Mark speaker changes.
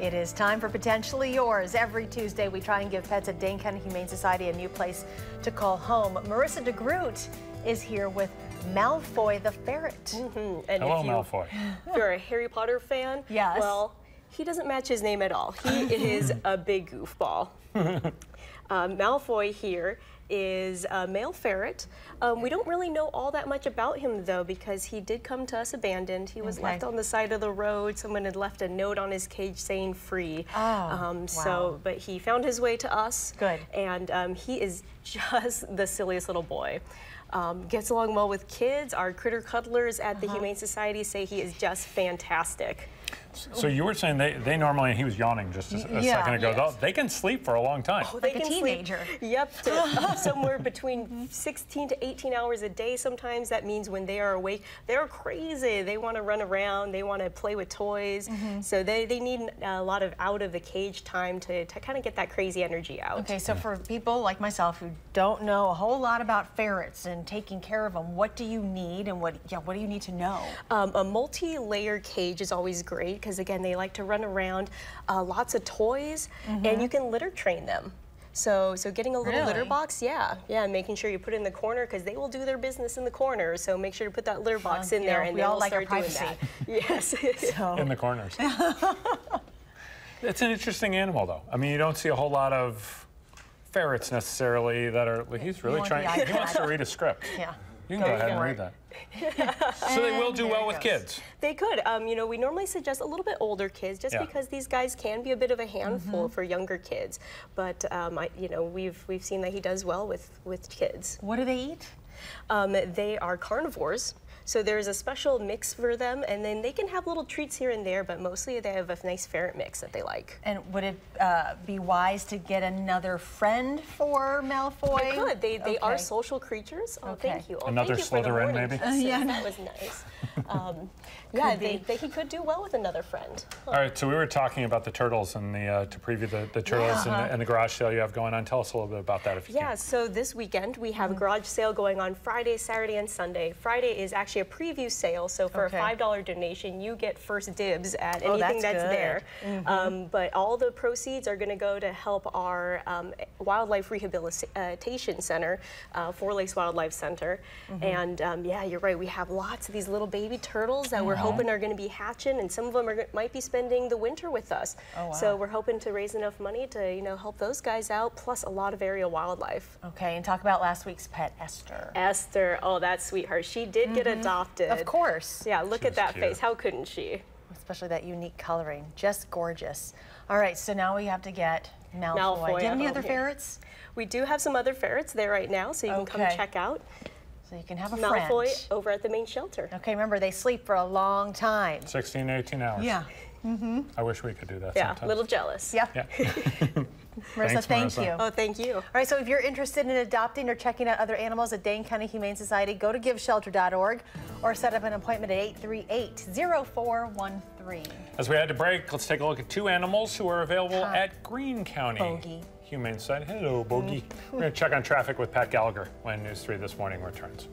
Speaker 1: It is time for Potentially Yours. Every Tuesday, we try and give pets at Dane County Humane Society a new place to call home. Marissa DeGroot is here with Malfoy the ferret.
Speaker 2: Mm -hmm. And
Speaker 3: Hello,
Speaker 2: if you,
Speaker 3: Malfoy.
Speaker 2: If you're a Harry Potter fan,
Speaker 1: yes.
Speaker 2: well, he doesn't match his name at all. He is a big goofball. uh, Malfoy here is a male ferret. Um, we don't really know all that much about him though because he did come to us abandoned. He was okay. left on the side of the road. Someone had left a note on his cage saying free.
Speaker 1: Oh, um, wow.
Speaker 2: So, but he found his way to us.
Speaker 1: Good.
Speaker 2: And um, he is just the silliest little boy. Um, gets along well with kids. Our critter cuddlers at uh -huh. the uh-huh. Humane Society say he is just fantastic.
Speaker 3: So you were saying they, they normally, he was yawning just a, a yeah, second ago, yes. they can sleep for a long time.
Speaker 2: Oh, they
Speaker 1: like
Speaker 2: can
Speaker 1: a teenager.
Speaker 2: Sleep, yep, to, somewhere between 16 to 18 hours a day sometimes. That means when they are awake, they're crazy. They want to run around, they want to play with toys. Mm -hmm. So they, they need a lot of out of the cage time to, to kind of get that crazy energy out.
Speaker 1: Okay, so for people like myself who don't know a whole lot about ferrets and taking care of them, what do you need and what, yeah, what do you need to know?
Speaker 2: Um, a multi-layer cage is always great because again, they like to run around, uh, lots of toys, mm -hmm. and mm-hmm. you can litter train them. So, so getting a little really? litter box, yeah, yeah, making sure you put it in the corner because they will do their business in the corner. So make sure to put that litter box in there, and
Speaker 1: we
Speaker 2: they
Speaker 1: all
Speaker 2: will
Speaker 1: like
Speaker 2: start
Speaker 1: doing
Speaker 2: that. Yes,
Speaker 3: so. in the corners. it's an interesting animal, though. I mean, you don't see a whole lot of ferrets necessarily that are. He's really trying. He wants to read a script.
Speaker 1: Yeah.
Speaker 3: You can go, go ahead and read that. so they will do well with kids.
Speaker 2: They could. Um, you know, we normally suggest a little bit older kids, just yeah. because these guys can be a bit of a handful mm -hmm. for younger kids. But um, I, you know, we've we've seen that he does well with with kids.
Speaker 1: What do they eat?
Speaker 2: Um, they are carnivores. So there's a special mix for them, and then they can have little treats here and there, but mostly they have a nice ferret mix that they like.
Speaker 1: And would it uh, be wise to get another friend for Malfoy?
Speaker 2: They could. They, they okay. are social creatures. Oh,
Speaker 1: okay.
Speaker 2: thank you. Oh,
Speaker 3: another
Speaker 2: thank
Speaker 3: you Slytherin, maybe?
Speaker 2: Uh, yeah, that was nice. Um, yeah, they, they, he could do well with another friend.
Speaker 3: Huh. All right, so we were talking about the turtles and the uh, to preview the, the turtles yeah. and, the, and, the, garage sale you have going on. Tell us a little bit about that if you
Speaker 2: yeah,
Speaker 3: can.
Speaker 2: so this weekend we have mm -hmm. a garage sale going on Friday, Saturday, and Sunday. Friday is actually a preview sale, so for okay. a $5 donation, you get first dibs at
Speaker 1: oh,
Speaker 2: anything
Speaker 1: that's,
Speaker 2: that's there.
Speaker 1: Mm -hmm.
Speaker 2: um, but all the proceeds are going to go to help our um, Wildlife Rehabilitation Center, uh, Four Lakes Wildlife Center. Mm -hmm. And um, yeah, you're right, we have lots of these little baby turtles that we're hoping are going to be hatching, and some of them are, might be spending the winter with us.
Speaker 1: Oh, wow.
Speaker 2: So we're hoping to raise enough money to, you know, help those guys out, plus a lot of area wildlife.
Speaker 1: Okay, and talk about last week's pet, Esther.
Speaker 2: Esther, oh, that sweetheart. She did mm -hmm. get mm-hmm. Adopted.
Speaker 1: Of course.
Speaker 2: Yeah, look at that cute. face. How couldn't she?
Speaker 1: Especially that unique coloring. Just gorgeous. All right, so now we have to get Malfoy. Malfoy do you have any other here. ferrets?
Speaker 2: We do have some other ferrets there right now, so you okay. can come check out.
Speaker 1: So you can have a
Speaker 2: Malfoy
Speaker 1: friend.
Speaker 2: over at the main shelter.
Speaker 1: Okay, remember they sleep for a long time.
Speaker 3: 16, 18 hours.
Speaker 1: Yeah. Mm -hmm.
Speaker 3: I wish we could do that
Speaker 2: Yeah,
Speaker 3: a
Speaker 2: little jealous.
Speaker 1: Yeah.
Speaker 3: yeah.
Speaker 1: Marissa,
Speaker 3: Thanks,
Speaker 1: thank
Speaker 3: Marissa.
Speaker 1: you.
Speaker 2: Oh, thank you.
Speaker 1: All right, so if you're interested in adopting or checking out other animals at Dane County Humane Society, go to giveshelter.org or set up an appointment at 838-0413.
Speaker 3: As we head to break, let's take a look at two animals who are available Hi. at Green County.
Speaker 1: Bogey.
Speaker 3: Humane Society. Hello, Bogey. Mm -hmm. We're going to check on traffic with Pat Gallagher when News 3 This Morning returns.